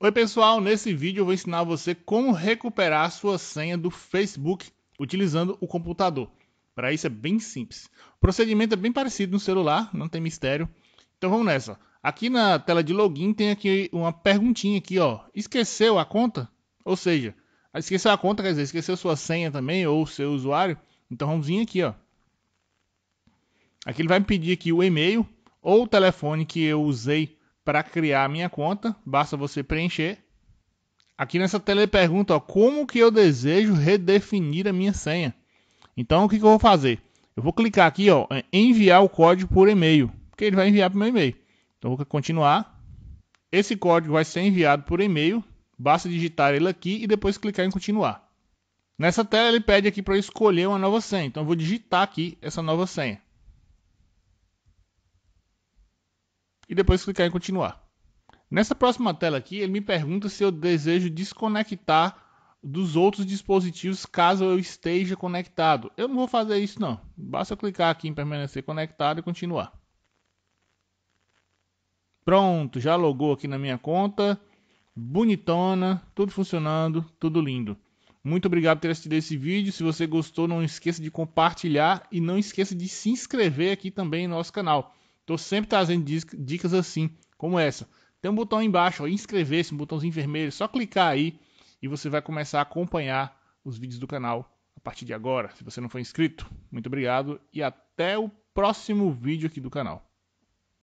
Oi pessoal, nesse vídeo eu vou ensinar você como recuperar a sua senha do Facebook utilizando o computador. Para isso é bem simples. O procedimento é bem parecido no celular, não tem mistério. Então vamos nessa. Aqui na tela de login tem aqui uma perguntinha aqui, ó. Esqueceu a conta? Ou seja, esqueceu a conta, quer dizer, esqueceu sua senha também ou seu usuário? Então vamos vir aqui, ó. Aqui ele vai me pedir aqui o e-mail ou o telefone que eu usei para criar a minha conta, basta você preencher. Aqui nessa tela ele pergunta ó, como que eu desejo redefinir a minha senha. Então o que, que eu vou fazer? Eu vou clicar aqui ó, em enviar o código por e-mail, porque ele vai enviar para o meu e-mail. Então vou continuar. Esse código vai ser enviado por e-mail, basta digitar ele aqui e depois clicar em continuar. Nessa tela ele pede aqui para eu escolher uma nova senha, então eu vou digitar aqui essa nova senha. E depois clicar em continuar. Nessa próxima tela aqui, ele me pergunta se eu desejo desconectar dos outros dispositivos caso eu esteja conectado. Eu não vou fazer isso não. Basta eu clicar aqui em permanecer conectado e continuar. Pronto, já logou aqui na minha conta. Bonitona, tudo funcionando, tudo lindo. Muito obrigado por ter assistido esse vídeo. Se você gostou, não esqueça de compartilhar e não esqueça de se inscrever aqui também no nosso canal. Estou sempre trazendo dicas assim, como essa. Tem um botão embaixo, inscrever-se, um botãozinho vermelho. Só clicar aí e você vai começar a acompanhar os vídeos do canal a partir de agora. Se você não for inscrito, muito obrigado e até o próximo vídeo aqui do canal.